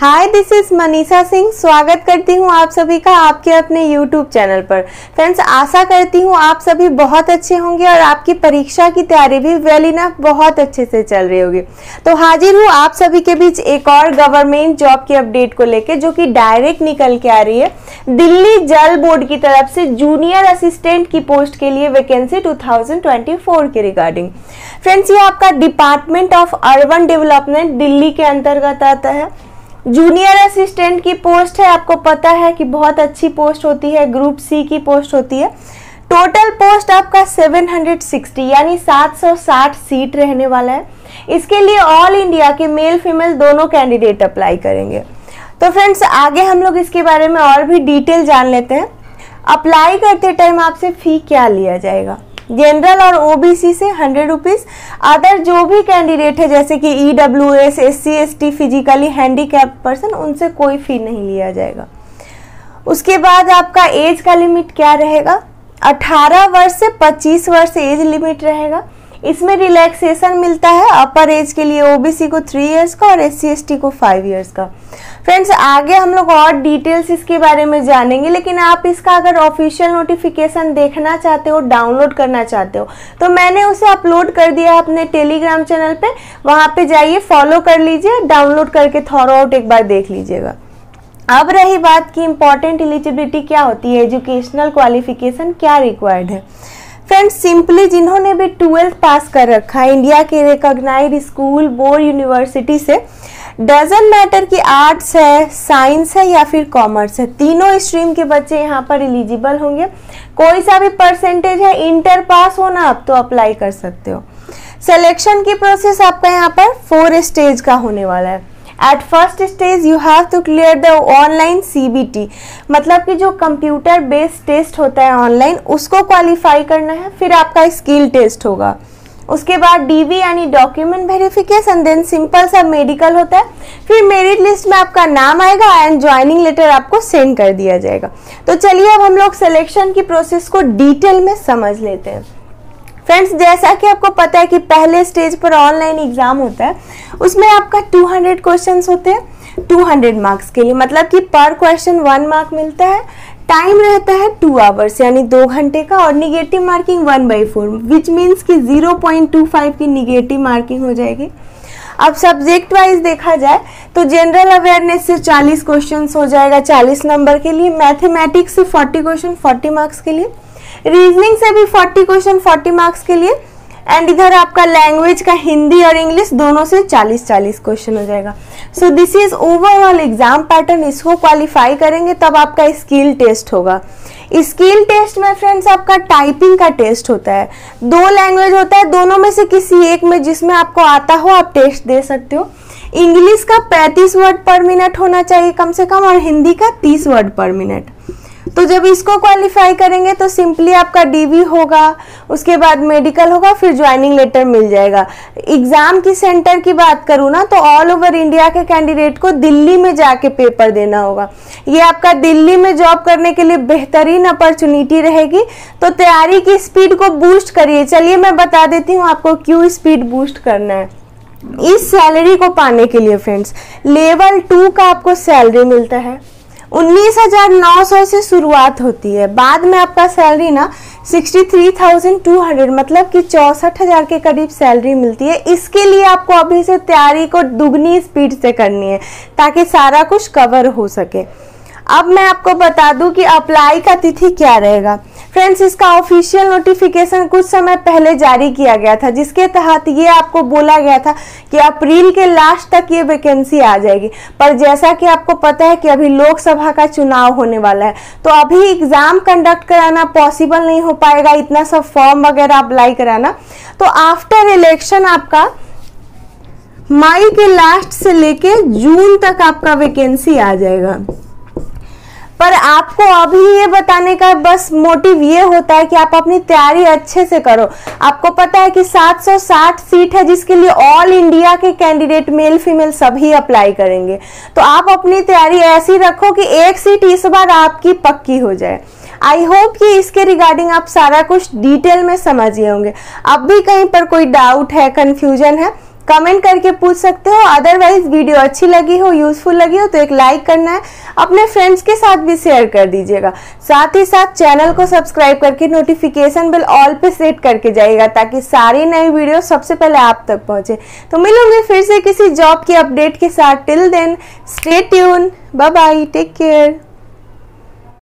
Hi this is Manisha Singh स्वागत करती हूँ आप सभी का आपके अपने यूट्यूब चैनल पर। फ्रेंड्स आशा करती हूँ आप सभी बहुत अच्छे होंगे और आपकी परीक्षा की तैयारी भी वेल इनफ बहुत अच्छे से चल रही होगी। तो हाजिर हूँ आप सभी के बीच एक और गवर्नमेंट जॉब की अपडेट को लेकर जो कि डायरेक्ट निकल के आ रही है। दिल्ली जल बोर्ड की तरफ़ से जूनियर असिस्टेंट की पोस्ट के लिए वैकेंसी टू के रिगार्डिंग फ्रेंड्स ये आपका department of urban development Delhi के अंतर्गत आता है। जूनियर असिस्टेंट की पोस्ट है, आपको पता है कि बहुत अच्छी पोस्ट होती है, ग्रुप सी की पोस्ट होती है। टोटल पोस्ट आपका 760 यानी 760 सीट रहने वाला है। इसके लिए ऑल इंडिया के मेल फीमेल दोनों कैंडिडेट अप्लाई करेंगे। तो फ्रेंड्स, आगे हम लोग इसके बारे में और भी डिटेल जान लेते हैं। अप्लाई करते टाइम आपसे फ़ी क्या लिया जाएगा? जनरल और ओबीसी से हंड्रेड रुपीज़ अदर जो भी कैंडिडेट है, जैसे कि E W S S C S T physically handicap person उनसे कोई फ़ी नहीं लिया जाएगा। उसके बाद आपका एज का लिमिट क्या रहेगा? 18 वर्ष से 25 वर्ष एज लिमिट रहेगा। इसमें रिलैक्सेशन मिलता है अपर एज के लिए ओबीसी को थ्री इयर्स का और एस सी को फाइव इयर्स का। फ्रेंड्स आगे हम लोग और डिटेल्स इसके बारे में जानेंगे, लेकिन आप इसका अगर ऑफिशियल नोटिफिकेशन देखना चाहते हो डाउनलोड करना चाहते हो तो मैंने उसे अपलोड कर दिया अपने टेलीग्राम चैनल पे। वहाँ पे जाइए फॉलो कर लीजिए डाउनलोड करके थॉरो आउट एक बार देख लीजिएगा। अब रही बात की इंपॉर्टेंट एलिजिबिलिटी क्या होती है एजुकेशनल क्वालिफिकेशन क्या रिक्वायर्ड है। फ्रेंड्स, सिंपली जिन्होंने भी ट्वेल्थ पास कर रखा है, इंडिया के रिकॉग्नाइज स्कूल बोर्ड यूनिवर्सिटी से डजन मैटर कि आर्ट्स है साइंस है या फिर कॉमर्स है, तीनों स्ट्रीम के बच्चे यहाँ पर एलिजिबल होंगे। कोई सा भी परसेंटेज है इंटर पास होना आप तो अप्लाई कर सकते हो। सिलेक्शन की प्रोसेस आपका यहाँ पर फोर स्टेज का होने वाला है। At first stage you have to clear the online CBT मतलब कि जो कंप्यूटर बेस्ड टेस्ट होता है ऑनलाइन उसको क्वालिफाई करना है, फिर आपका स्किल टेस्ट होगा। उसके बाद डीवी यानी डॉक्यूमेंट वेरिफिकेशन देन सिंपल सा मेडिकल होता है। फिर मेरिट लिस्ट में आपका नाम आएगा एंड ज्वाइनिंग लेटर आपको सेंड कर दिया जाएगा। तो चलिए अब हम लोग सिलेक्शन की प्रोसेस को डिटेल में समझ लेते हैं। फ्रेंड्स जैसा कि आपको पता है कि पहले स्टेज पर ऑनलाइन एग्ज़ाम होता है, उसमें आपका 200 क्वेश्चंस होते हैं 200 मार्क्स के लिए। मतलब कि पर क्वेश्चन वन मार्क मिलता है टाइम रहता है टू आवर्स यानी दो घंटे का, और negative marking one by four which means कि ज़ीरो पॉइंट टू फाइव की निगेटिव मार्किंग हो जाएगी। अब सब्जेक्ट वाइज देखा जाए तो जनरल अवेयरनेस से 40 क्वेश्चंस हो जाएगा 40 नंबर के लिए मैथमेटिक्स से 40 क्वेश्चन 40 मार्क्स के लिए। रीजनिंग से भी 40 क्वेश्चन 40 मार्क्स के लिए। एंड इधर आपका लैंग्वेज का हिंदी और इंग्लिश दोनों से 40 40 क्वेश्चन हो जाएगा। So this is overall exam pattern इसको क्वालिफाई करेंगे, तब आपका स्किल टेस्ट होगा। स्किल टेस्ट में फ्रेंड्स आपका टाइपिंग का टेस्ट होता है। दो लैंग्वेज होता है, दोनों में से किसी एक में जिसमें आपको आता हो, आप टेस्ट दे सकते हो। इंग्लिश का 35 वर्ड पर मिनट होना चाहिए कम से कम, और हिंदी का 30 वर्ड पर मिनट तो जब इसको क्वालिफाई करेंगे तो सिंपली आपका डीवी होगा, उसके बाद मेडिकल होगा, फिर ज्वाइनिंग लेटर मिल जाएगा। एग्ज़ाम की सेंटर की बात करूँ ना तो ऑल ओवर इंडिया के कैंडिडेट को दिल्ली में जाके पेपर देना होगा। ये आपका दिल्ली में जॉब करने के लिए बेहतरीन अपॉर्चुनिटी रहेगी। तो तैयारी की स्पीड को बूस्ट करिए। चलिए, मैं बता देती हूँ आपको क्यों स्पीड बूस्ट करना है। इस सैलरी को पाने के लिए फ्रेंड्स लेवल टू का आपको सैलरी मिलता है। उन्नीस हज़ार नौ सौ से शुरुआत होती है। बाद में आपका सैलरी ना sixty three thousand two hundred मतलब कि चौसठ हज़ार के करीब सैलरी मिलती है। इसके लिए आपको अभी से तैयारी को दुगनी स्पीड से करनी है, ताकि सारा कुछ कवर हो सके। अब मैं आपको बता दूँ कि अप्लाई का तिथि क्या रहेगा। फ्रेंड्स, इसका ऑफिशियल नोटिफिकेशन कुछ समय पहले जारी किया गया था, जिसके तहत ये आपको बोला गया था कि अप्रैल के लास्ट तक ये वैकेंसी आ जाएगी। पर जैसा कि आपको पता है कि अभी लोकसभा का चुनाव होने वाला है तो अभी एग्ज़ाम कंडक्ट कराना पॉसिबल नहीं हो पाएगा। इतना सब फॉर्म वगैरह अप्लाई कराना। तो आफ्टर इलेक्शन आपका मई के लास्ट से लेके जून तक आपका वैकेंसी आ जाएगा। पर आपको अभी ये बताने का बस मोटिव ये होता है कि आप अपनी तैयारी अच्छे से करो। आपको पता है कि 760 सीट है, जिसके लिए ऑल इंडिया के कैंडिडेट मेल फीमेल सभी अप्लाई करेंगे। तो आप अपनी तैयारी ऐसी रखो कि एक सीट इस बार आपकी पक्की हो जाए। आई होप कि इसके रिगार्डिंग आप सारा कुछ डिटेल में समझिए होंगे। अब भी कहीं पर कोई डाउट है कन्फ्यूज़न है कमेंट करके पूछ सकते हो। अदरवाइज़ वीडियो अच्छी लगी हो यूजफुल लगी हो तो एक लाइक करना है। अपने फ्रेंड्स के साथ भी शेयर कर दीजिएगा। साथ ही साथ चैनल को सब्सक्राइब करके नोटिफिकेशन बिल ऑल पे सेट करके जाइएगा, ताकि सारी नई वीडियो सबसे पहले आप तक पहुँचे। तो मिलूँगी फिर से किसी जॉब की अपडेट के साथ। Till then stay tune bye bye take care